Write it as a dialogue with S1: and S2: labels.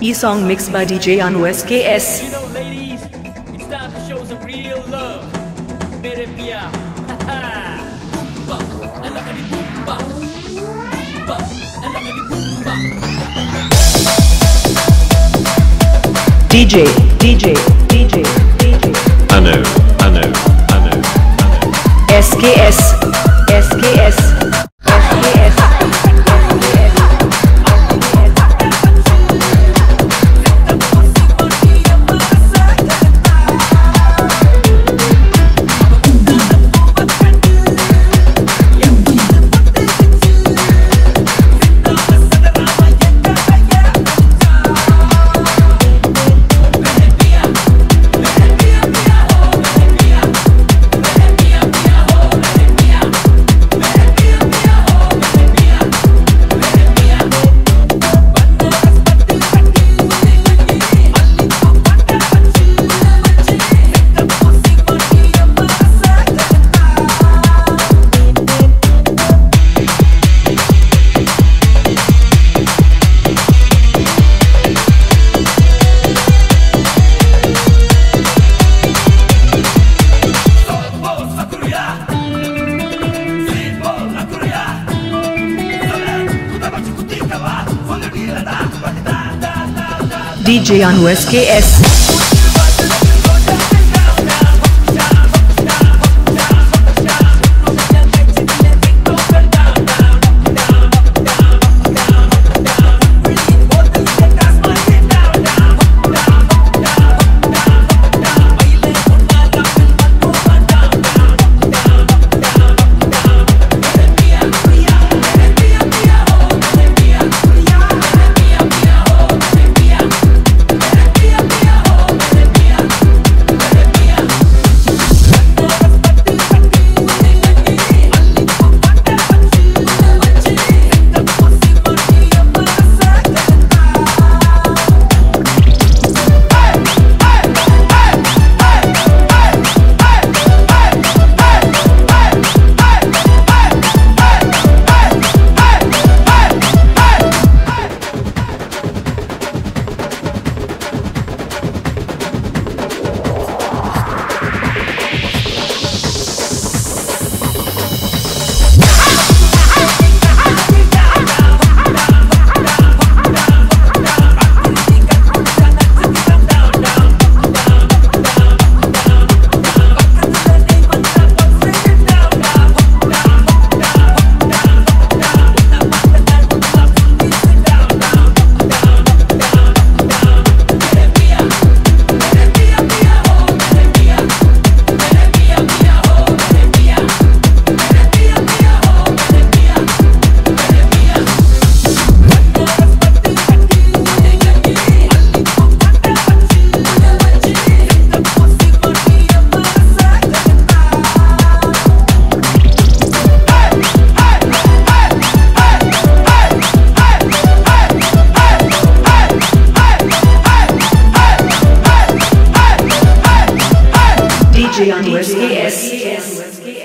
S1: E song mixed by DJ Anu SKS.
S2: You know, ladies, it's time to show some real love. Mere pia. Boomba, alakali boomba. Boomba, alakali boomba.
S1: DJ, DJ, DJ, DJ.
S3: Anu, Anu, Anu, Anu.
S1: SKS, SKS, DJ Anu SKS. UFCS.